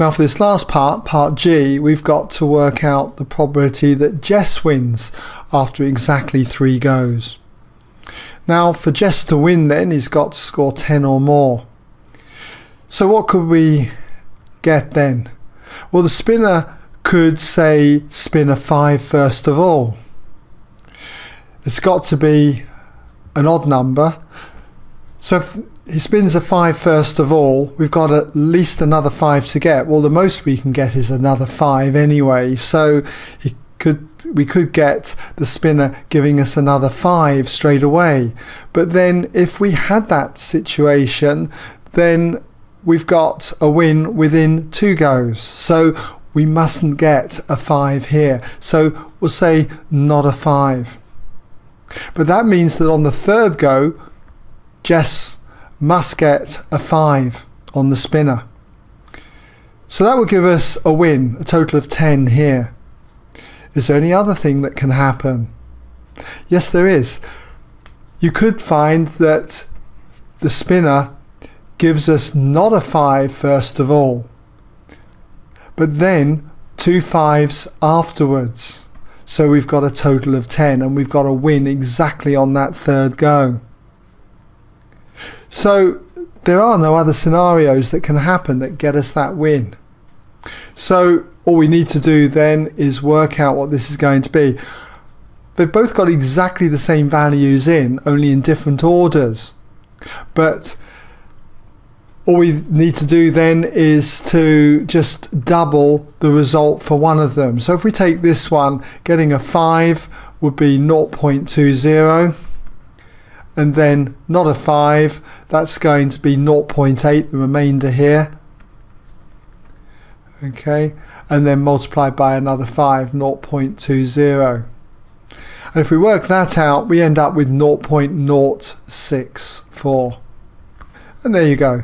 Now for this last part, part G, we've got to work out the probability that Jess wins after exactly three goes. Now for Jess to win then, he's got to score 10 or more. So what could we get then? Well the spinner could say spin a 5 first of all. It's got to be an odd number. So if he spins a 5 first of all, we've got at least another 5 to get. Well, the most we can get is another 5 anyway. So he could we could get the spinner giving us another 5 straight away. But then if we had that situation, then we've got a win within two goes. So we mustn't get a 5 here. So we'll say not a 5. But that means that on the third go, Jess must get a 5 on the spinner. So that will give us a win, a total of 10 here. Is there any other thing that can happen? Yes, there is. You could find that the spinner gives us not a 5 first of all, but then two fives afterwards. So we've got a total of 10 and we've got a win exactly on that third go. So there are no other scenarios that can happen that get us that win. So all we need to do then is work out what this is going to be. They've both got exactly the same values in, only in different orders. But all we need to do then is to just double the result for one of them. So if we take this one, getting a 5 would be 0.20 and then not a 5 that's going to be 0.8 the remainder here. Okay and then multiplied by another 5 0.20 and if we work that out we end up with 0.064 and there you go